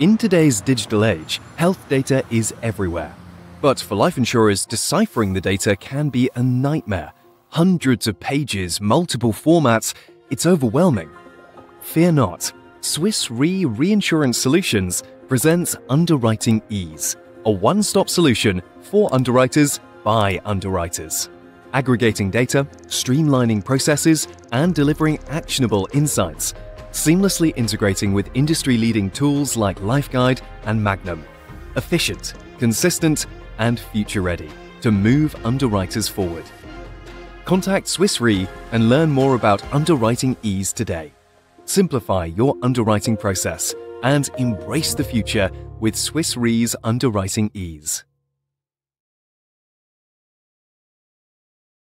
In today's digital age, health data is everywhere. But for life insurers, deciphering the data can be a nightmare. Hundreds of pages, multiple formats, it's overwhelming. Fear not. Swiss Re Reinsurance Solutions presents Underwriting Ease, a one stop solution for underwriters by underwriters. Aggregating data, streamlining processes, and delivering actionable insights seamlessly integrating with industry leading tools like LifeGuide and Magnum. Efficient, consistent, and future ready to move underwriters forward. Contact Swiss Re and learn more about underwriting ease today. Simplify your underwriting process and embrace the future with Swiss Re's underwriting ease.